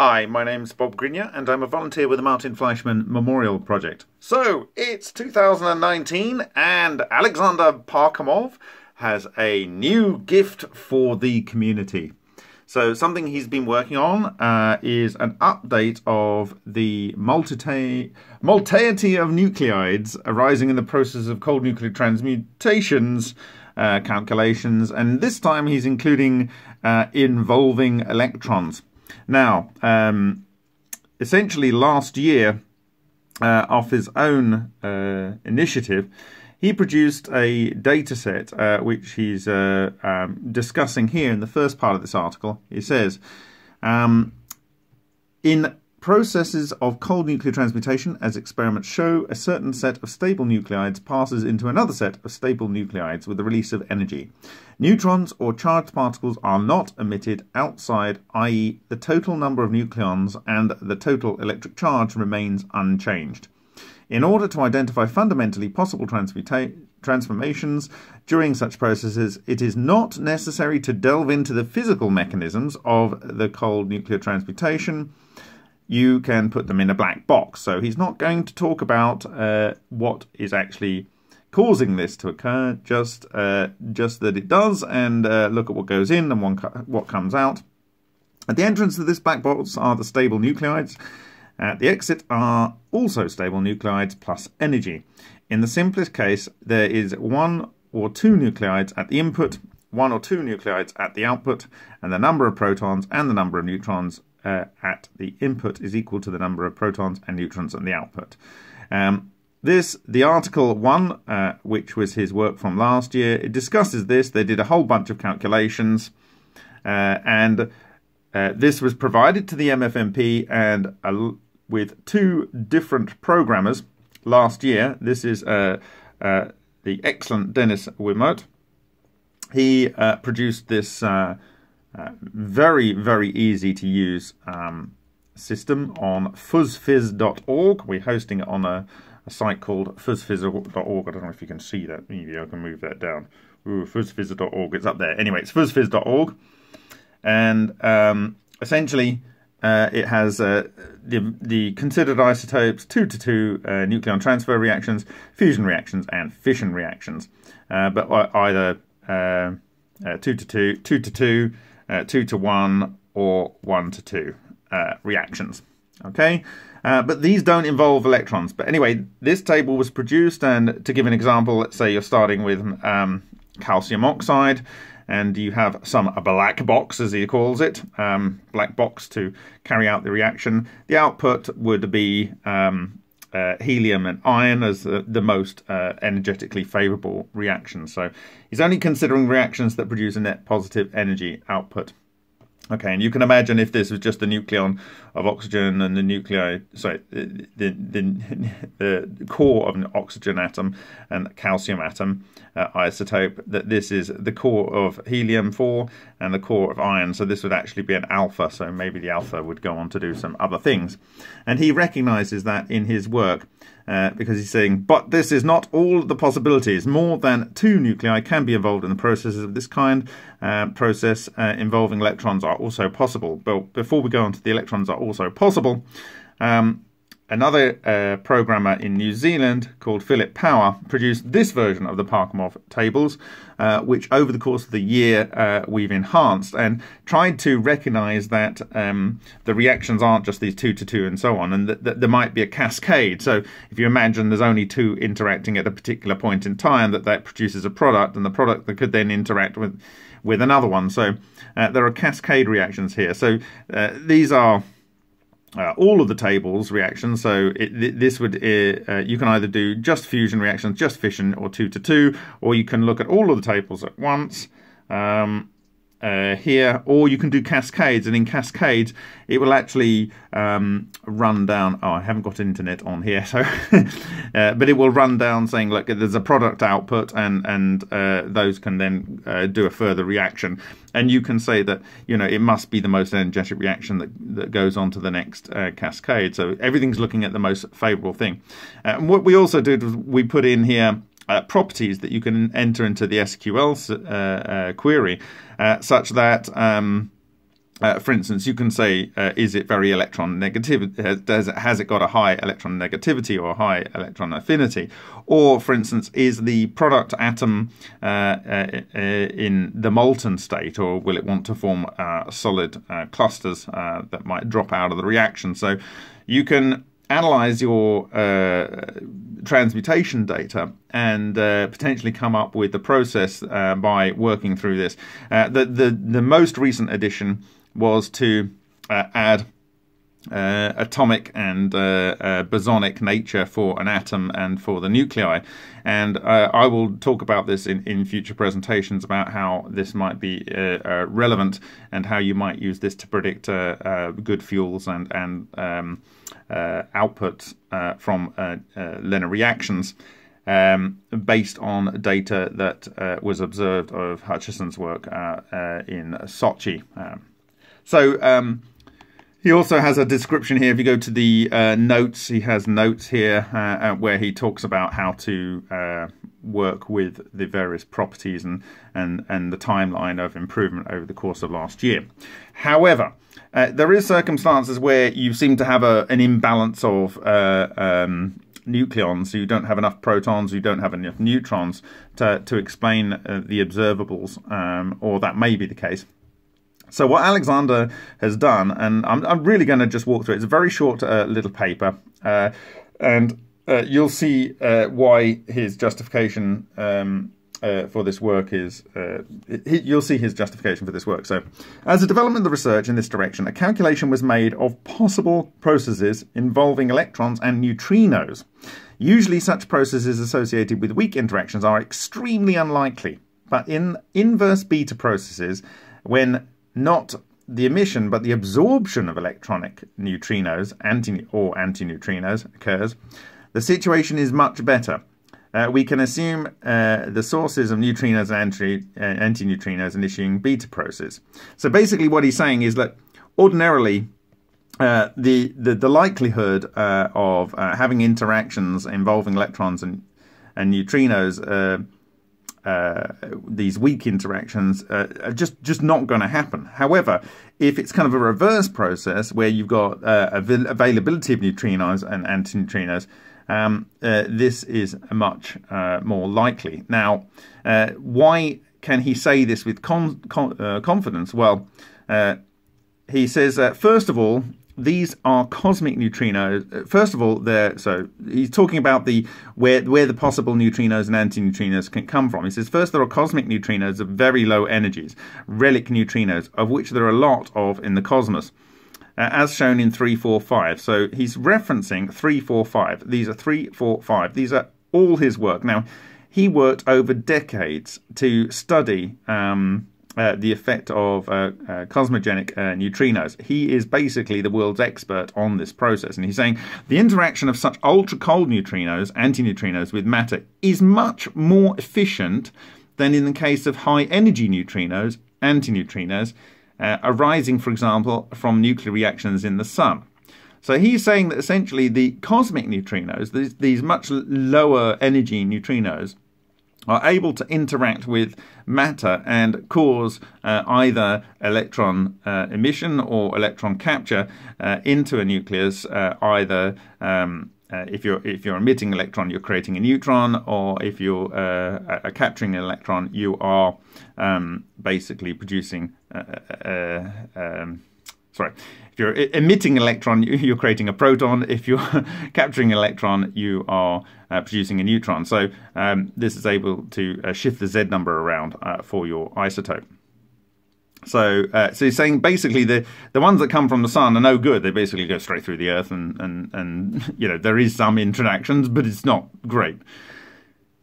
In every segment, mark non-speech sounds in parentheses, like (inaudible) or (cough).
Hi, my name's Bob Greenyer and I'm a volunteer with the Martin Fleischmann Memorial Project. So, it's 2019 and Alexander Parkhomov has a new gift for the community. So, something he's been working on uh, is an update of the multi- multiplicity of nuclides arising in the process of cold nuclear transmutations uh, calculations, and this time he's including uh, involving electrons. Now, um, essentially, last year, uh, off his own uh, initiative, he produced a data set uh, which he's uh, um, discussing here in the first part of this article. He says, um, in processes of cold nuclear transmutation, as experiments show, a certain set of stable nuclides passes into another set of stable nuclides with the release of energy. Neutrons or charged particles are not emitted outside, i.e., the total number of nucleons and the total electric charge remains unchanged. In order to identify fundamentally possible transformations during such processes, it is not necessary to delve into the physical mechanisms of the cold nuclear transmutation you can put them in a black box. So he's not going to talk about uh, what is actually causing this to occur, just uh, just that it does, and uh, look at what goes in and what comes out. At the entrance of this black box are the stable nuclides. At the exit are also stable nuclides plus energy. In the simplest case, there is one or two nuclides at the input, one or two nuclides at the output, and the number of protons and the number of neutrons uh, at the input is equal to the number of protons and neutrons at the output. Um, this, the article one, uh, which was his work from last year, it discusses this. They did a whole bunch of calculations, uh, and uh, this was provided to the MFMP and with two different programmers last year. This is uh, uh, the excellent Denis Lamotte. He produced this uh, very, very easy to use um, system on fusfis.org. We're hosting it on a, a site called fusfis.org. I don't know if you can see that. Maybe I can move that down. Ooh, fusfis.org. It's up there. Anyway, it's fusfis.org. And um, essentially, uh, it has uh, the, the considered isotopes 2 to 2 uh, nucleon transfer reactions, fusion reactions, and fission reactions. Uh, but either uh, 2 to 2, 2 to 2, uh, 2 to 1 or 1 to 2 uh, reactions. Okay, uh, but these don't involve electrons. But anyway, this table was produced, and to give an example, let's say you're starting with um, calcium oxide, and you have some a black box, as he calls it, um, black box to carry out the reaction. The output would be um, uh, helium and iron as the, the most uh, energetically favorable reactions. So he's only considering reactions that produce a net positive energy output. Okay, and you can imagine if this was just the nucleon of oxygen and the nuclei, sorry, the, the, (laughs) the core of an oxygen atom and calcium atom uh, isotope, that this is the core of helium 4 and the core of iron. So this would actually be an alpha, so maybe the alpha would go on to do some other things. And he recognizes that in his work. Uh, because he's saying, but this is not all the possibilities. More than two nuclei can be involved in the processes of this kind. Uh, process uh, involving electrons are also possible. But before we go on to the electrons are also possible, um, Another uh, programmer in New Zealand called Phillip Power produced this version of the Parkhomov tables, uh, which over the course of the year uh, we've enhanced and tried to recognize that um, the reactions aren't just these two to two and so on, and that, that, there might be a cascade. So if you imagine there's only two interacting at a particular point in time, that that produces a product, and the product that could then interact with with another one. So uh, there are cascade reactions here. So uh, these are uh, all of the tables reactions. So it, this would uh, uh, you can either do just fusion reactions, just fission, or two to two, or you can look at all of the tables at once. Um, uh, here, or you can do cascades, and in cascades, it will actually um, run down. Oh, I haven't got internet on here, (laughs) so uh, but it will run down saying, look, there's a product output, and and uh, those can then uh, do a further reaction, and you can say that you know it must be the most energetic reaction that that goes on to the next uh, cascade. So everything's looking at the most favourable thing. Uh, and what we also did was we put in here properties that you can enter into the SQL query, uh, such that um, uh, for instance, you can say, uh, is it very electron negative? Does it, has it got a high electron negativity or high electron affinity? Or, for instance, is the product atom uh, uh, uh in the molten state, or will it want to form uh, solid clusters that might drop out of the reaction? So you can analyze your uh, transmutation data and uh, potentially come up with the process uh, by working through this. the, the, the most recent addition was to uh, add uh, atomic and uh, uh, bosonic nature for an atom and for the nuclei. And uh, I will talk about this in, in future presentations about how this might be relevant and how you might use this to predict good fuels and, and um, output from LENR reactions. Um, based on data that uh, was observed of Hutchison's work uh, uh, in Sochi. Um, so um, he also has a description here. If you go to the uh, notes, he has notes here uh, uh, where he talks about how to uh, work with the various properties and, and, and the timeline of improvement over the course of last year. However, uh, there is circumstances where you seem to have a, an imbalance of uh, um, nucleons, you don't have enough protons, you don't have enough neutrons to, to explain the observables, um, or that may be the case. So what Alexander has done, and I'm, I'm really going to just walk through it. It's a very short uh, little paper, uh, and uh, you'll see uh, why his justification um, uh, for this work is. Uh, he, you'll see his justification for this work. So, as a development of the research in this direction, a calculation was made of possible processes involving electrons and neutrinos. Usually, such processes associated with weak interactions are extremely unlikely, but in inverse beta processes, when not the emission but the absorption of electronic neutrinos anti or antineutrinos occurs, the situation is much better. Uh, we can assume uh, the sources of neutrinos and anti, uh, antineutrinos initiating beta process. So basically, what he's saying is that ordinarily uh, the, the, the likelihood uh, of uh, having interactions involving electrons and and neutrinos these weak interactions uh, are just just not going to happen. However, if it's kind of a reverse process where you've got uh, avail- availability of neutrinos and antineutrinos, um, uh, this is much uh, more likely. Now, uh, why can he say this with con- con- confidence? Well, he says first of all these are cosmic neutrinos. First of all, they're so he's talking about the where where the possible neutrinos and antineutrinos can come from. He says first there are cosmic neutrinos of very low energies, relic neutrinos, of which there are a lot of in the cosmos. Uh, as shown in 345. So he's referencing 345. These are 345. These are all his work. Now, he worked over decades to study um, uh, the effect of uh, uh, cosmogenic uh, neutrinos. He is basically the world's expert on this process, and he's saying the interaction of such ultra cold neutrinos, antineutrinos, with matter is much more efficient than in the case of high energy neutrinos, antineutrinos, uh, arising, for example, from nuclear reactions in the sun. So he's saying that essentially the cosmic neutrinos, these, these much lower energy neutrinos, are able to interact with matter and cause uh, either electron uh, emission or electron capture uh, into a nucleus, uh, either um, uh, if you're if you're emitting electron, you're creating a neutron, or if you're uh, capturing an electron, you are um, basically producing. Um, sorry, if you're emitting an electron, you're creating a proton. If you're (laughs) capturing an electron, you are uh, producing a neutron. So um, this is able to uh, shift the Z number around uh, for your isotope. So, uh, so he's saying basically the, the ones that come from the sun are no good. They basically go straight through the Earth, and, and, and (laughs) you know there is some interactions, but it's not great.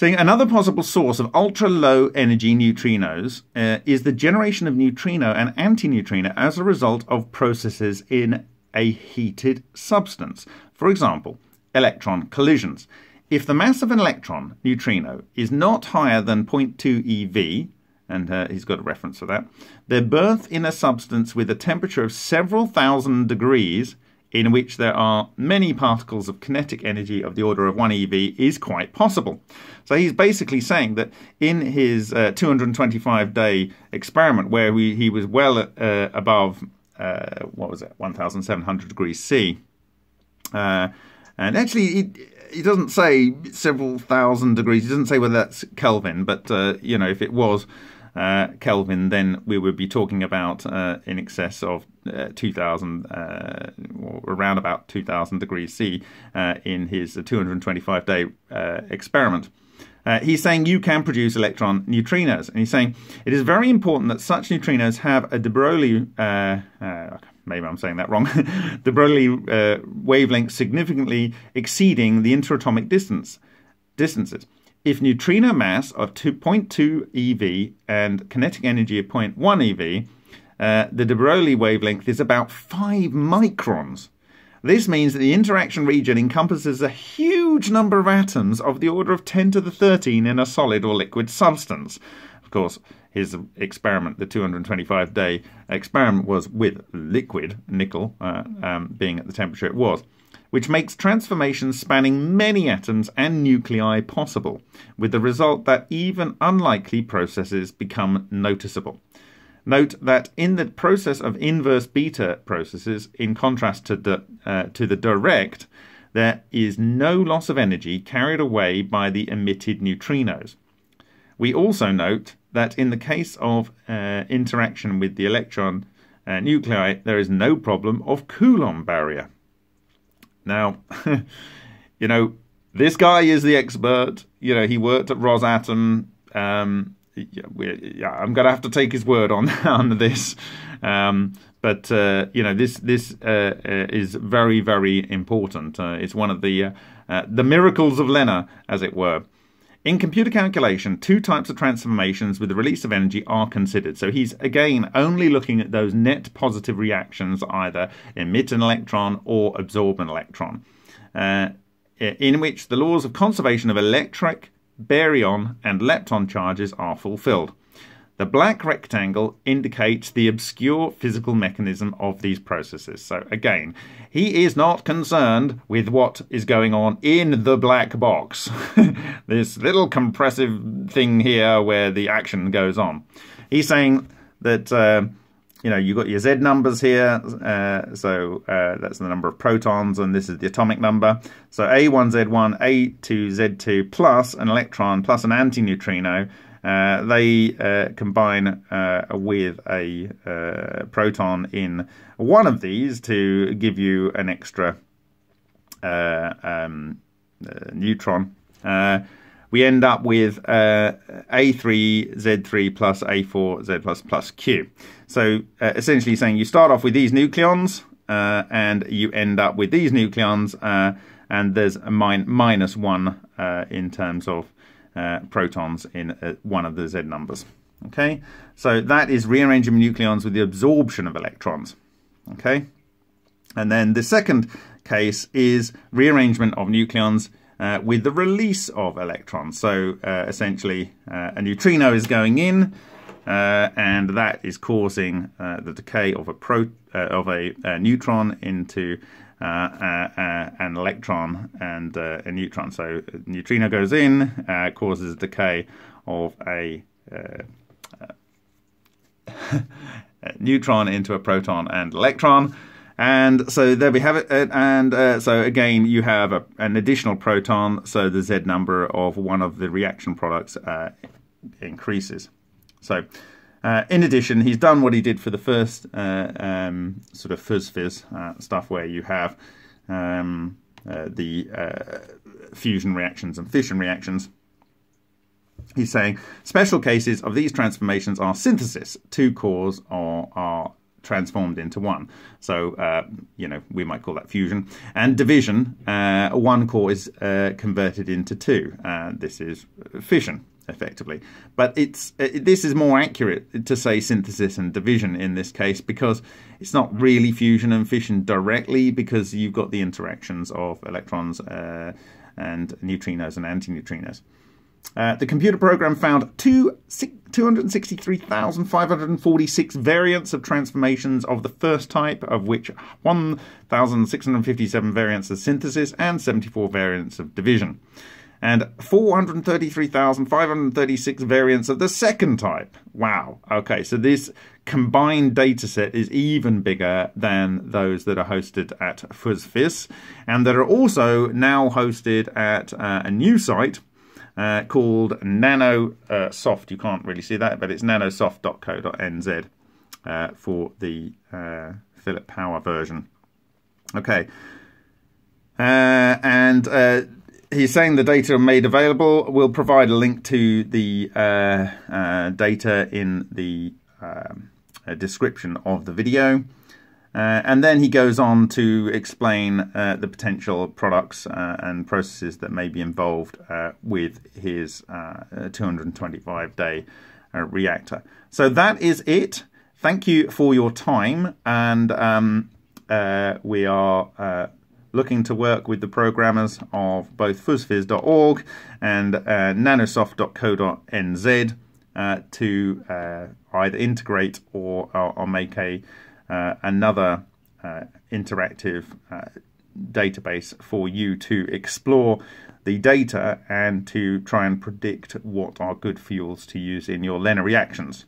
Saying another possible source of ultra low energy neutrinos uh, is the generation of neutrino and antineutrino as a result of processes in a heated substance. For example, electron collisions. If the mass of an electron, neutrino, is not higher than 0.2 eV, and uh, he's got a reference for that, their birth in a substance with a temperature of several thousand degrees in which there are many particles of kinetic energy of the order of 1 eV is quite possible. So he's basically saying that in his uh, 225 day experiment, where we, he was well uh, above uh, what was it, 1,700 degrees C. Uh, and actually, he, it doesn't say several thousand degrees. he doesn't say whether that's Kelvin, but uh, you know, if it was uh, Kelvin, then we would be talking about uh, in excess of uh, 2,000, uh, or around about 2,000 degrees C uh, in his 225 day uh, experiment. he's saying you can produce electron neutrinos, and he's saying it is very important that such neutrinos have a de Broglie maybe I'm saying that wrong, (laughs) de Broglie uh, wavelength significantly exceeding the interatomic distance distances. If neutrino mass of 2.2 eV and kinetic energy of 0.1 eV, uh, the de Broglie wavelength is about 5 microns. This means that the interaction region encompasses a huge number of atoms of the order of 10 to the 13 in a solid or liquid substance. Of course, his experiment, the 225 day experiment, was with liquid nickel, uh, um, being at the temperature it was which makes transformations spanning many atoms and nuclei possible, with the result that even unlikely processes become noticeable. Note that in the process of inverse beta processes, in contrast to the, uh, to the direct, there is no loss of energy carried away by the emitted neutrinos. We also note that in the case of uh, interaction with the electron uh, nuclei, there is no problem of Coulomb barrier. Now, (laughs) you know, this guy is the expert. You know, he worked at Rosatom. Um, yeah, yeah, I'm going to have to take his word on (laughs) on this. Um, but uh, you know, this this uh, uh, is very very important. Uh, it's one of the uh, uh, the miracles of LENR, as it were. In computer calculation, two types of transformations with the release of energy are considered. So he's again only looking at those net positive reactions, either emit an electron or absorb an electron, uh, in which the laws of conservation of electric, baryon, and lepton charges are fulfilled. The black rectangle indicates the obscure physical mechanism of these processes. So, again, he is not concerned with what is going on in the black box, (laughs) this little compressive thing here where the action goes on. He's saying that. Uh, you know, you've got your Z numbers here. Uh, so uh, that's the number of protons, and this is the atomic number. So A1Z1, A2Z2 plus an electron plus an antineutrino uh, they uh, combine uh, with a uh, proton in one of these to give you an extra uh, um, neutron. we end up with A3Z3 plus A4Z plus plus Q. So essentially saying you start off with these nucleons and you end up with these nucleons and there's a min minus one in terms of uh, protons in uh, one of the Z numbers. Okay, so that is rearranging nucleons with the absorption of electrons. Okay, and then the second case is rearrangement of nucleons uh, with the release of electrons. So uh, essentially, uh, a neutrino is going in, uh, and that is causing the decay of a pro of a, a, neutron into uh, uh, an electron and uh, a neutron. So a neutrino goes in, causes decay of (laughs) a neutron into a proton and electron. And so there we have it. And uh, so again, you have a, an additional proton, so the Z number of one of the reaction products uh, increases. So uh, in addition, he's done what he did for the first uh, um, sort of fusfis uh, stuff where you have um, uh, the uh, fusion reactions and fission reactions. He's saying special cases of these transformations are synthesis, two cores are, are transformed into one. So, uh, you know, we might call that fusion. And division, one core is converted into two. this is fission effectively. But it's uh, this is more accurate to say synthesis and division in this case because it's not really fusion and fission directly because you've got the interactions of electrons uh, and neutrinos and antineutrinos. Uh, the computer program found two, 263,546 variants of transformations of the first type, of which 1,657 variants of synthesis and 74 variants of division. And 433,536 variants of the second type. Wow. Okay, so this combined data set is even bigger than those that are hosted at fusfis and that are also now hosted at uh, a new site uh, called NanoSoft. Uh, you can't really see that, but it's nanosoft.co.nz uh, for the uh, Phillip Power version. Okay. Uh, and uh, he's saying the data made available. We'll provide a link to the uh, uh data in the um, description of the video. Uh, and then he goes on to explain uh, the potential products and processes that may be involved with his 225 day reactor. So that is it. Thank you for your time. And um, we are looking to work with the programmers of both fusfis.org and uh, nanosoft.co.nz uh, to uh, either integrate or, or, make a uh, another uh, interactive uh, database for you to explore the data and to try and predict what are good fuels to use in your LENR reactions.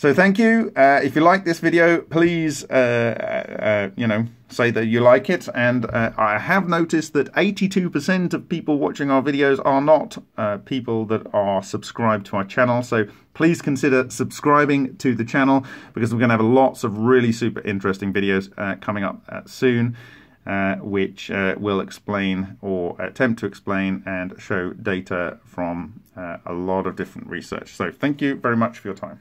So thank you. Uh, if you like this video, please, uh, uh, uh you know, say that you like it. And uh, I have noticed that 82% of people watching our videos are not uh, people that are subscribed to our channel. So please consider subscribing to the channel because we're going to have lots of really super interesting videos coming up soon. which will explain or attempt to explain and show data from a lot of different research. So thank you very much for your time.